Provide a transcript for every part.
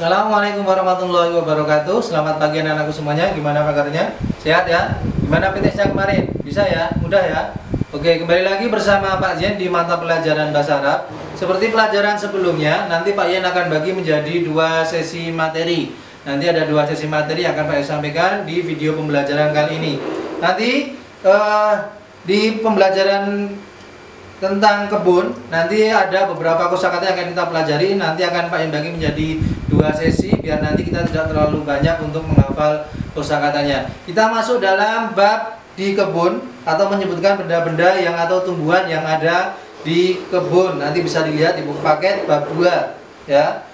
Assalamualaikum warahmatullahi wabarakatuh Selamat pagi anak-anakku semuanya Gimana kabarnya? Sehat ya? Gimana PTS-nya kemarin? Bisa ya? Mudah ya? Oke, kembali lagi bersama Pak Yen di mata pelajaran Bahasa Arab Seperti pelajaran sebelumnya Nanti Pak Yen akan bagi menjadi dua sesi materi Nanti ada dua sesi materi yang akan Pak Yen sampaikan di video pembelajaran kali ini Nanti uh, di pembelajaran tentang kebun. Nanti ada beberapa kosakata yang akan kita pelajari. Nanti akan Pak bagi menjadi dua sesi biar nanti kita tidak terlalu banyak untuk menghafal kosakatanya. Kita masuk dalam bab di kebun atau menyebutkan benda-benda yang atau tumbuhan yang ada di kebun. Nanti bisa dilihat di buku paket bab 2 ya.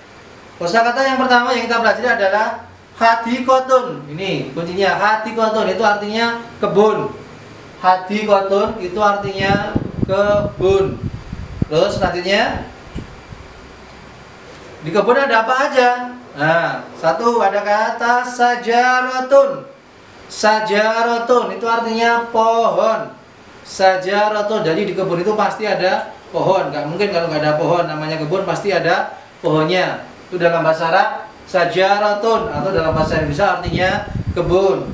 Kosakata yang pertama yang kita pelajari adalah hati kotun ini kuncinya hati kotun itu artinya kebun. Hati kotun itu artinya kebun. Terus selanjutnya di kebun ada apa aja? Nah, satu ada kata sajarotun. Sajarotun itu artinya pohon. Sajarotun. Jadi di kebun itu pasti ada pohon. Gak mungkin kalau nggak ada pohon namanya kebun pasti ada pohonnya. Itu dalam bahasa Arab sajarotun atau dalam bahasa Indonesia artinya kebun.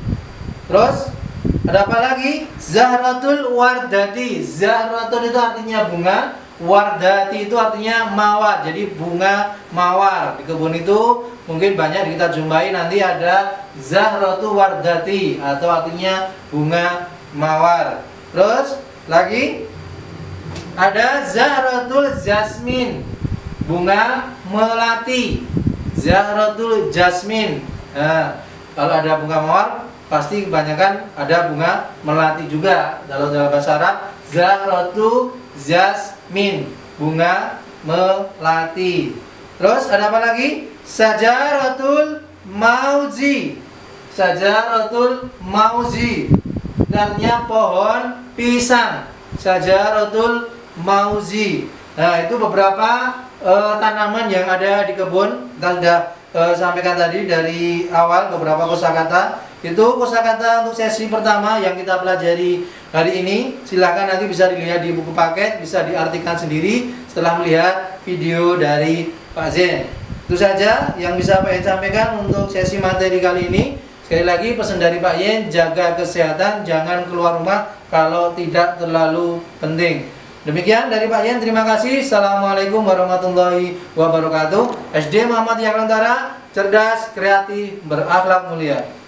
Terus ada apa lagi? Zahratul wardati. Zahratul itu artinya bunga, wardati itu artinya mawar. Jadi bunga mawar. Di kebun itu mungkin banyak kita jumpai nanti ada zahratul wardati atau artinya bunga mawar. Terus lagi ada zahratul jasmin. Bunga melati. Zahratul jasmin. Nah, kalau ada bunga mawar pasti kebanyakan ada bunga melati juga. Dalam dalam bahasa Arab zahratu jasmin bunga melati. Terus ada apa lagi? Sajaratul mauzi sajaratul mauzi artinya pohon pisang sajaratul mauzi. Nah itu beberapa uh, tanaman yang ada di kebun. Kita sudah uh, sampaikan tadi dari awal beberapa kosakata itu kosakata untuk sesi pertama yang kita pelajari hari ini. Silahkan nanti bisa dilihat di buku paket, bisa diartikan sendiri setelah melihat video dari Pak Zen. Itu saja yang bisa Pak Yen sampaikan untuk sesi materi kali ini. Sekali lagi pesan dari Pak Yen, jaga kesehatan, jangan keluar rumah kalau tidak terlalu penting. Demikian dari Pak Yen, terima kasih. Assalamualaikum warahmatullahi wabarakatuh. SD Muhammad Yaklantara, cerdas, kreatif, berakhlak mulia.